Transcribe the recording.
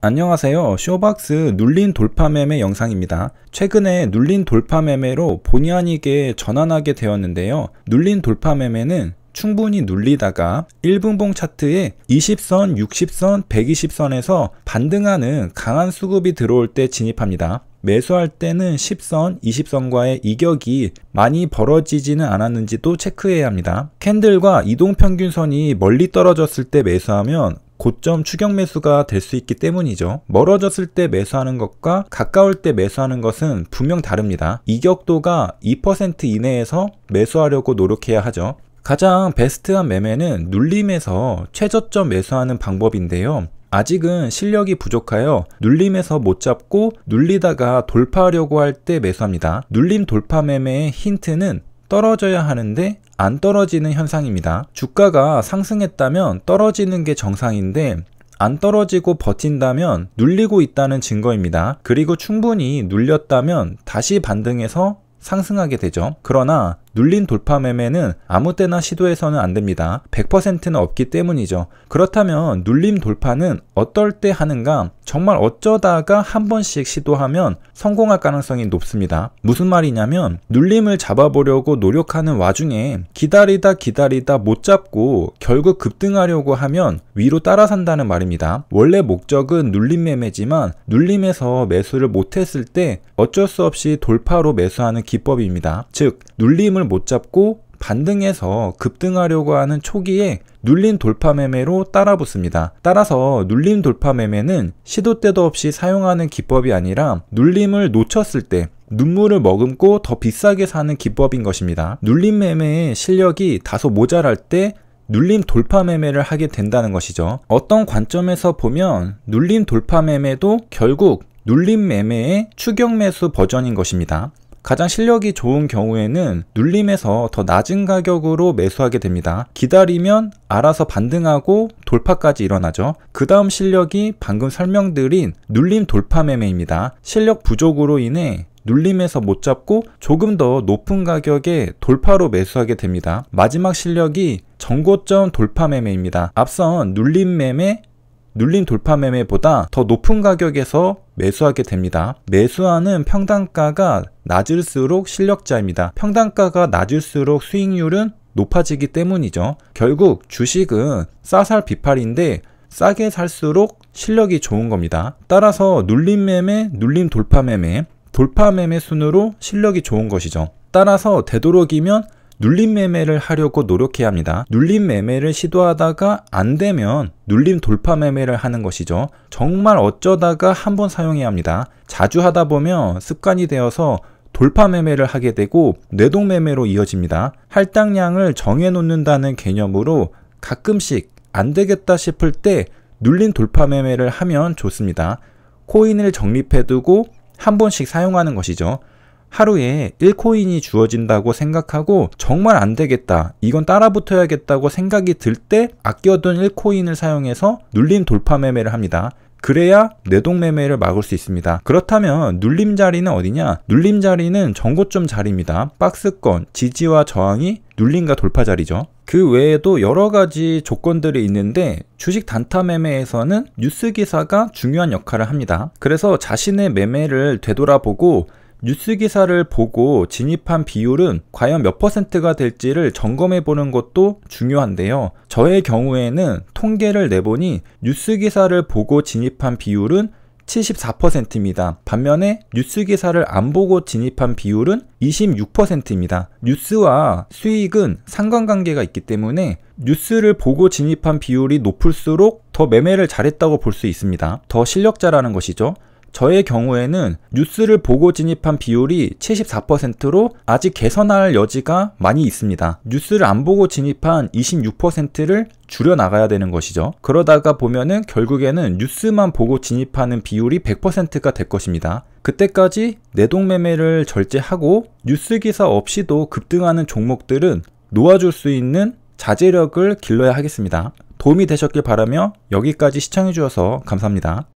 안녕하세요. 쇼박스 눌린 돌파 매매 영상입니다. 최근에 눌린 돌파 매매로 본의 아니게 전환하게 되었는데요. 눌린 돌파 매매는 충분히 눌리다가 1분봉 차트에 20선, 60선, 120선에서 반등하는 강한 수급이 들어올 때 진입합니다. 매수할 때는 10선, 20선과의 이격이 많이 벌어지지는 않았는지도 체크해야 합니다. 캔들과 이동평균선이 멀리 떨어졌을 때 매수하면 고점 추격 매수가 될 수 있기 때문이죠. 멀어졌을 때 매수하는 것과 가까울 때 매수하는 것은 분명 다릅니다. 이격도가 2% 이내에서 매수하려고 노력해야 하죠. 가장 베스트한 매매는 눌림에서 최저점 매수하는 방법인데요. 아직은 실력이 부족하여 눌림에서 못 잡고 눌리다가 돌파하려고 할 때 매수합니다. 눌림 돌파 매매의 힌트는 떨어져야 하는데 안 떨어지는 현상입니다. 주가가 상승했다면 떨어지는 게 정상인데 안 떨어지고 버틴다면 눌리고 있다는 증거입니다. 그리고 충분히 눌렸다면 다시 반등해서 상승하게 되죠. 그러나 눌린 돌파 매매는 아무 때나 시도해서는 안 됩니다. 100%는 없기 때문이죠. 그렇다면 눌림 돌파는 어떨 때 하는가? 정말 어쩌다가 한 번씩 시도하면 성공할 가능성이 높습니다. 무슨 말이냐면 눌림을 잡아보려고 노력하는 와중에 기다리다 기다리다 못 잡고 결국 급등하려고 하면 위로 따라산다는 말입니다. 원래 목적은 눌림 매매지만 눌림에서 매수를 못했을 때 어쩔 수 없이 돌파로 매수하는 기법입니다. 즉 눌림을 못 잡고 반등해서 급등하려고 하는 초기에 눌린 돌파 매매로 따라 붙습니다. 따라서 눌림 돌파 매매는 시도 때도 없이 사용하는 기법이 아니라 눌림을 놓쳤을 때 눈물을 머금고 더 비싸게 사는 기법인 것입니다. 눌림 매매의 실력이 다소 모자랄 때 눌림 돌파 매매를 하게 된다는 것이죠. 어떤 관점에서 보면 눌림 돌파 매매도 결국 눌림 매매의 추격 매수 버전인 것입니다. 가장 실력이 좋은 경우에는 눌림에서 더 낮은 가격으로 매수하게 됩니다. 기다리면 알아서 반등하고 돌파까지 일어나죠. 그 다음 실력이 방금 설명드린 눌림 돌파 매매입니다. 실력 부족으로 인해 눌림에서 못 잡고 조금 더 높은 가격에 돌파로 매수하게 됩니다. 마지막 실력이 정고점 돌파 매매입니다. 앞선 눌림 매매, 눌림 돌파 매매보다 더 높은 가격에서 매수하게 됩니다. 매수하는 평단가가 낮을수록 실력자입니다. 평단가가 낮을수록 수익률은 높아지기 때문이죠. 결국 주식은 싸살 비팔인데 싸게 살수록 실력이 좋은 겁니다. 따라서 눌림 매매, 눌림 돌파 매매, 돌파 매매 순으로 실력이 좋은 것이죠. 따라서 되도록이면 눌림 매매를 하려고 노력해야 합니다. 눌림 매매를 시도하다가 안 되면 눌림 돌파 매매를 하는 것이죠. 정말 어쩌다가 한 번 사용해야 합니다. 자주 하다 보면 습관이 되어서 돌파 매매를 하게 되고 뇌동 매매로 이어집니다. 할당량을 정해 놓는다는 개념으로 가끔씩 안 되겠다 싶을 때 눌린 돌파 매매를 하면 좋습니다. 코인을 적립해 두고 한 번씩 사용하는 것이죠. 하루에 1코인이 주어진다고 생각하고 정말 안 되겠다. 이건 따라 붙어야겠다고 생각이 들 때 아껴둔 1코인을 사용해서 눌림 돌파 매매를 합니다. 그래야 뇌동 매매를 막을 수 있습니다. 그렇다면 눌림 자리는 어디냐? 눌림 자리는 정고점 자리입니다. 박스권, 지지와 저항이 눌림과 돌파 자리죠. 그 외에도 여러 가지 조건들이 있는데 주식 단타 매매에서는 뉴스 기사가 중요한 역할을 합니다. 그래서 자신의 매매를 되돌아보고 뉴스 기사를 보고 진입한 비율은 과연 몇 퍼센트가 될지를 점검해 보는 것도 중요한데요. 저의 경우에는 통계를 내보니 뉴스 기사를 보고 진입한 비율은 74%입니다. 반면에 뉴스 기사를 안 보고 진입한 비율은 26%입니다. 뉴스와 수익은 상관관계가 있기 때문에 뉴스를 보고 진입한 비율이 높을수록 더 매매를 잘했다고 볼 수 있습니다. 더 실력자라는 것이죠. 저의 경우에는 뉴스를 보고 진입한 비율이 74%로 아직 개선할 여지가 많이 있습니다. 뉴스를 안 보고 진입한 26%를 줄여 나가야 되는 것이죠. 그러다가 보면은 결국에는 뉴스만 보고 진입하는 비율이 100%가 될 것입니다. 그때까지 뇌동매매를 절제하고 뉴스 기사 없이도 급등하는 종목들은 놓아줄 수 있는 자제력을 길러야 하겠습니다. 도움이 되셨길 바라며 여기까지 시청해 주셔서 감사합니다.